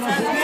pasa.